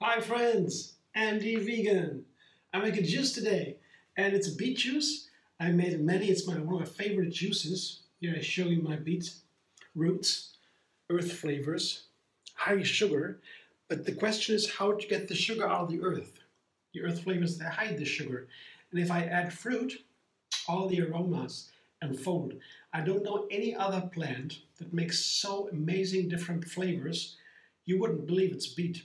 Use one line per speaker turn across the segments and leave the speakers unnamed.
Hi friends, MD Vegan. I make a juice today and it's a beet juice. I made many, it's my, one of my favorite juices. Here I show you my beet roots, earth flavors, high sugar. But the question is how to get the sugar out of the earth. The earth flavors, they hide the sugar. And if I add fruit, all the aromas unfold. I don't know any other plant that makes so amazing different flavors. You wouldn't believe it's beet.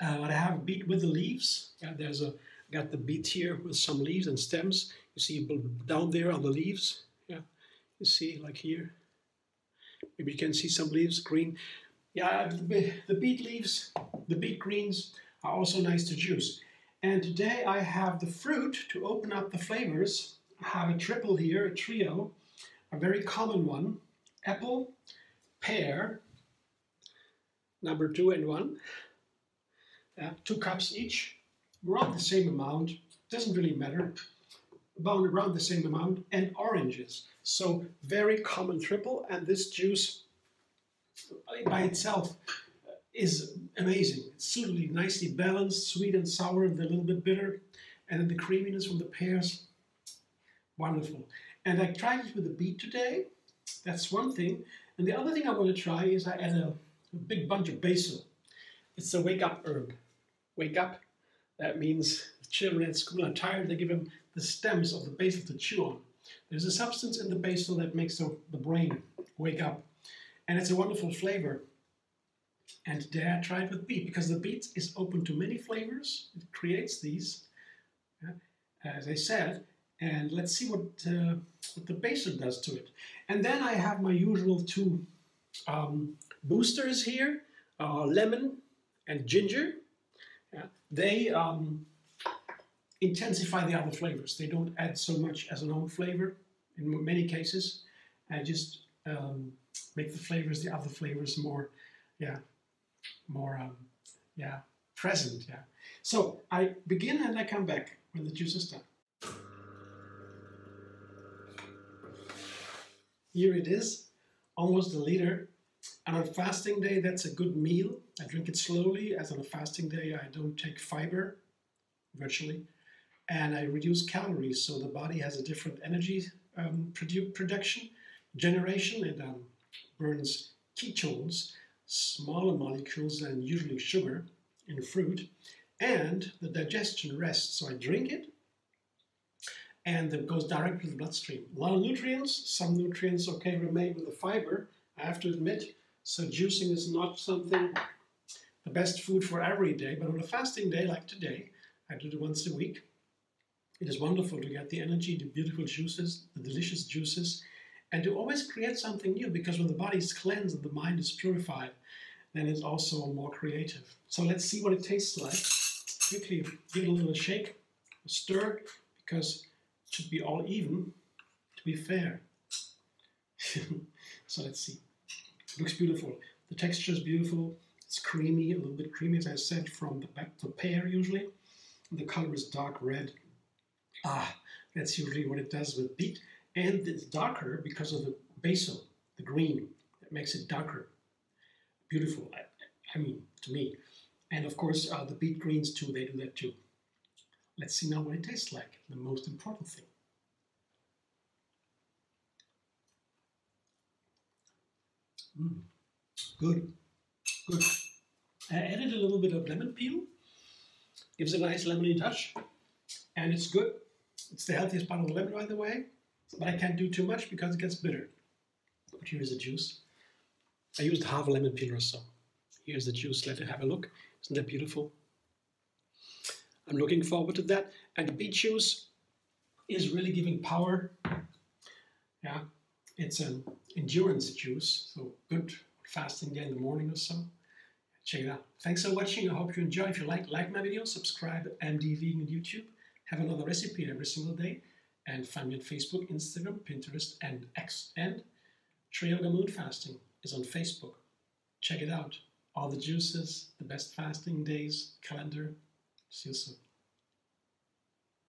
Uh, but I have beet with the leaves. Yeah, there's a got the beet here with some leaves and stems. You see down there on the leaves. Yeah, you see like here. Maybe you can see some leaves green. Yeah, the, the beet leaves, the beet greens are also nice to juice. And today I have the fruit to open up the flavors. Have a triple here, a trio, a very common one. Apple, pear, number two and one. Yeah, two cups each, around the same amount, doesn't really matter, about around the same amount, and oranges. So very common triple, and this juice by itself uh, is amazing. It's suitably nicely balanced, sweet and sour, and a little bit bitter, and then the creaminess from the pears, wonderful. And I tried it with the beet today. That's one thing. And the other thing I want to try is I add a, a big bunch of basil. It's a wake up herb. Wake up. That means children at school are tired, they give them the stems of the basil to chew on. There's a substance in the basil that makes the, the brain wake up. And it's a wonderful flavor. And today I tried it with beet because the beet is open to many flavors. It creates these, as I said. And let's see what, uh, what the basil does to it. And then I have my usual two um, boosters here, uh, lemon and ginger. Yeah. They um, intensify the other flavors. They don't add so much as an own flavor in many cases. I just um, make the flavors, the other flavors more, yeah, more, um, yeah, present, yeah. So I begin and I come back when the juice is done. Here it is, almost a liter. And on fasting day, that's a good meal. I drink it slowly, as on a fasting day, I don't take fiber, virtually. And I reduce calories, so the body has a different energy um, produ production, generation. It um, burns ketones, smaller molecules than usually sugar in fruit, and the digestion rests. So I drink it, and it goes directly to the bloodstream. A lot of nutrients, some nutrients, okay, remain with the fiber, I have to admit. So juicing is not something, the best food for every day, but on a fasting day like today, I do it once a week. It is wonderful to get the energy, the beautiful juices, the delicious juices, and to always create something new because when the body is cleansed and the mind is purified, then it's also more creative. So let's see what it tastes like. Quickly give it a little shake, a stir, because should be all even to be fair. so let's see. It looks beautiful. The texture is beautiful. It's creamy, a little bit creamy, as I said, from the back to pear usually. The color is dark red. Ah, that's usually what it does with beet and it's darker because of the basil, the green, that makes it darker. Beautiful, I, I mean, to me. And of course, uh, the beet greens too, they do that too. Let's see now what it tastes like, the most important thing. Mm. Good, good. I added a little bit of lemon peel, gives a nice lemony touch, and it's good. It's the healthiest part of the lemon, by the way. But I can't do too much because it gets bitter. But here's the juice. I used half a lemon peel or so. Here's the juice. Let it have a look. Isn't that beautiful? I'm looking forward to that. And the beet juice is really giving power. Yeah, it's an endurance juice, so good fasting day in the morning or so. Check it out. Thanks for watching. I hope you enjoy. If you like, like my video, subscribe at MD Vegan YouTube. Have another recipe every single day and find me on Facebook, Instagram, Pinterest, and X. And Tree Yoga Moon Fasting is on Facebook. Check it out. All the juices, the best fasting days, calendar. See you soon.